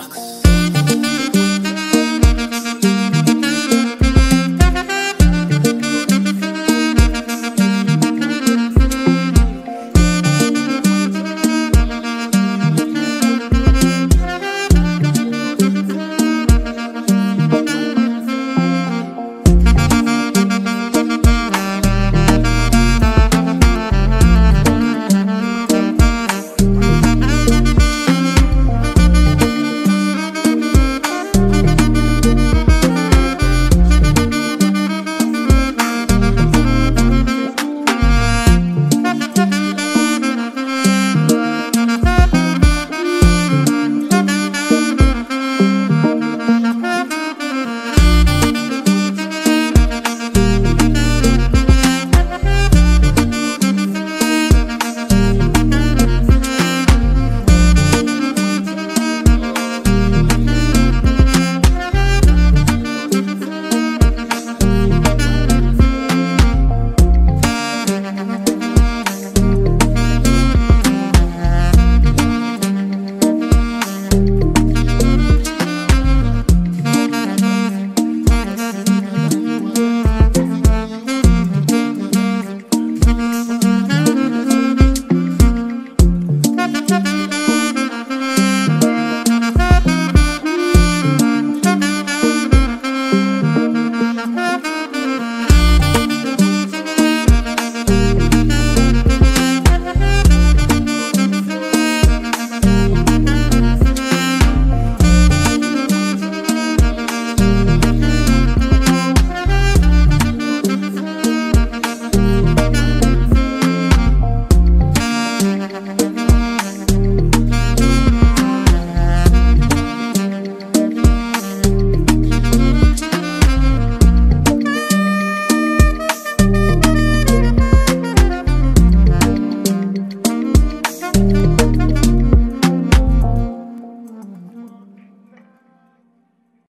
Deluxe.